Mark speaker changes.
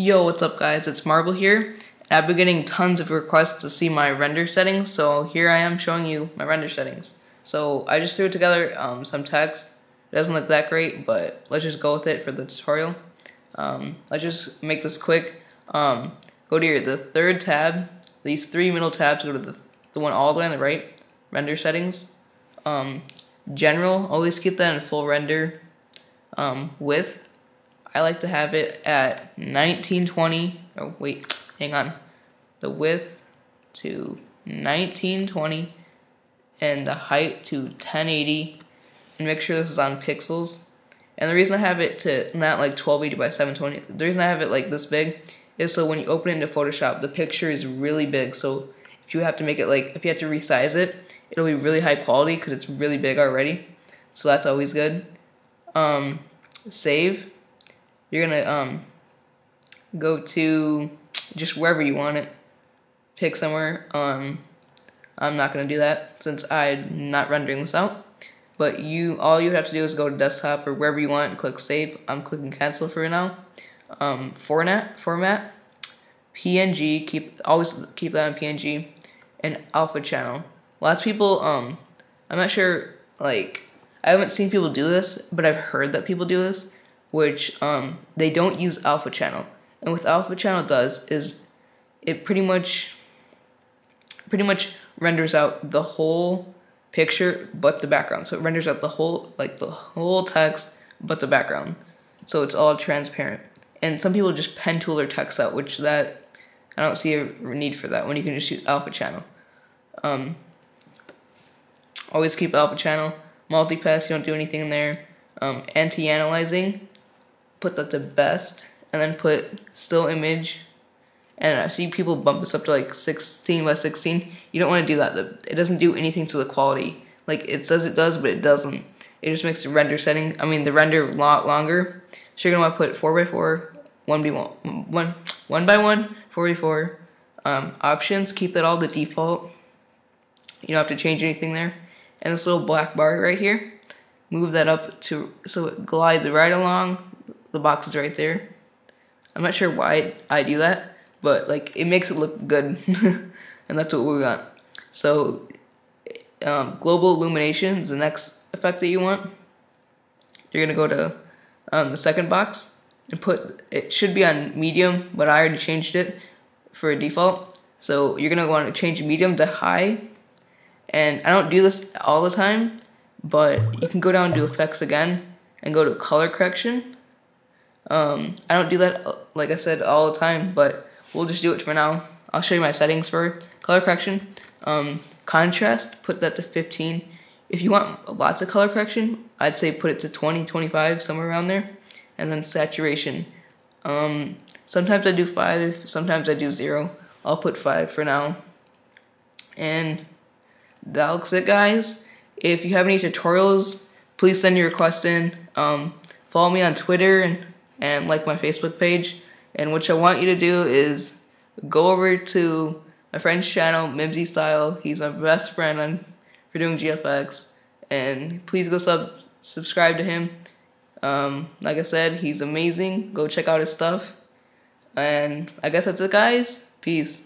Speaker 1: Yo, what's up guys? It's Marble here. I've been getting tons of requests to see my render settings, so here I am showing you my render settings. So I just threw together um, some text. It doesn't look that great, but let's just go with it for the tutorial. Um, let's just make this quick. Um, go to your, the third tab, these three middle tabs, go to the, the one all the way on the right, render settings. Um, general, always keep that in full render. Um, width, I like to have it at 1920. Oh, wait, hang on. The width to 1920 and the height to 1080 and make sure this is on pixels. And the reason I have it to not like 1280 by 720, the reason I have it like this big is so when you open it into Photoshop, the picture is really big. So if you have to make it like, if you have to resize it, it'll be really high quality because it's really big already. So that's always good. Um, save you're gonna um go to just wherever you want it. Pick somewhere. Um, I'm not gonna do that since I'm not rendering this out. But you, all you have to do is go to desktop or wherever you want and click save. I'm clicking cancel for now. Um, format, format, PNG. Keep always keep that on PNG, and alpha channel. Lots of people. Um, I'm not sure. Like, I haven't seen people do this, but I've heard that people do this which um, they don't use alpha channel. And what alpha channel does is it pretty much pretty much renders out the whole picture but the background. So it renders out the whole like the whole text but the background. So it's all transparent. And some people just pen tool their text out, which that I don't see a need for that when you can just use alpha channel. Um, always keep alpha channel. Multipass, you don't do anything in there. Um, anti-aliasing, put that to best, and then put still image. And I see people bump this up to like 16 by 16. You don't want to do that. It doesn't do anything to the quality. Like it says it does, but it doesn't. It just makes the render setting, I mean the render a lot longer. So you're gonna want to put 4x4, 1b1, 1, 1 by 1, 4x4. Um, options, keep that all the default. You don't have to change anything there. And this little black bar right here, move that up to so it glides right along the box is right there. I'm not sure why I do that, but like it makes it look good, and that's what we want. So, um, global illumination is the next effect that you want. You're gonna go to um, the second box and put it should be on medium, but I already changed it for a default. So you're gonna want to change medium to high, and I don't do this all the time, but you can go down to effects again and go to color correction um, I don't do that, like I said, all the time, but we'll just do it for now. I'll show you my settings for color correction. Um, contrast, put that to 15. If you want lots of color correction, I'd say put it to 20, 25, somewhere around there. And then saturation. Um, sometimes I do 5, sometimes I do 0. I'll put 5 for now. And that looks it, guys. If you have any tutorials, please send your request in. Um, follow me on Twitter and and like my Facebook page. And what I want you to do is go over to my friend's channel, MimzyStyle. He's my best friend on for doing GFX. And please go sub subscribe to him. Um, like I said, he's amazing. Go check out his stuff. And I guess that's it, guys. Peace.